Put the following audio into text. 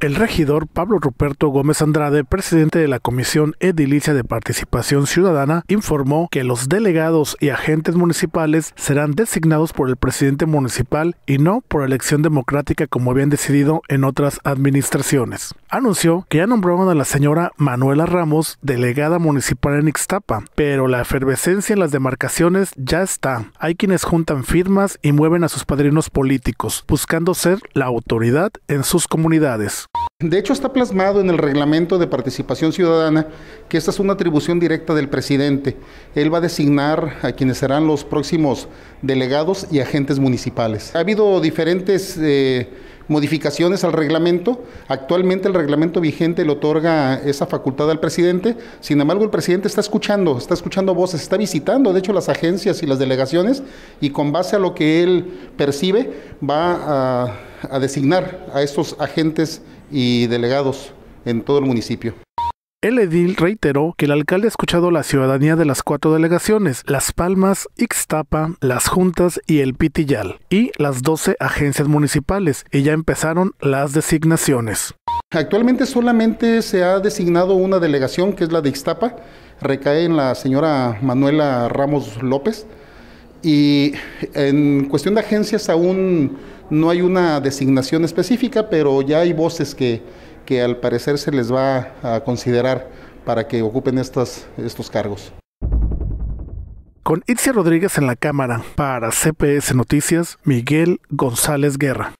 El regidor Pablo Ruperto Gómez Andrade, presidente de la Comisión Edilicia de Participación Ciudadana, informó que los delegados y agentes municipales serán designados por el presidente municipal y no por elección democrática como habían decidido en otras administraciones. Anunció que ya nombraron a la señora Manuela Ramos, delegada municipal en Ixtapa, pero la efervescencia en las demarcaciones ya está. Hay quienes juntan firmas y mueven a sus padrinos políticos, buscando ser la autoridad en sus comunidades. De hecho, está plasmado en el reglamento de participación ciudadana que esta es una atribución directa del presidente. Él va a designar a quienes serán los próximos delegados y agentes municipales. Ha habido diferentes eh, modificaciones al reglamento. Actualmente el reglamento vigente le otorga esa facultad al presidente. Sin embargo, el presidente está escuchando, está escuchando voces, está visitando, de hecho, las agencias y las delegaciones y con base a lo que él percibe va a, a designar a estos agentes y delegados en todo el municipio. El edil reiteró que el alcalde ha escuchado la ciudadanía de las cuatro delegaciones, Las Palmas, Ixtapa, Las Juntas y El Pitillal, y las 12 agencias municipales, y ya empezaron las designaciones. Actualmente solamente se ha designado una delegación, que es la de Ixtapa, recae en la señora Manuela Ramos López, y en cuestión de agencias aún no hay una designación específica, pero ya hay voces que, que al parecer se les va a considerar para que ocupen estos, estos cargos. Con Itzia Rodríguez en la cámara, para CPS Noticias, Miguel González Guerra.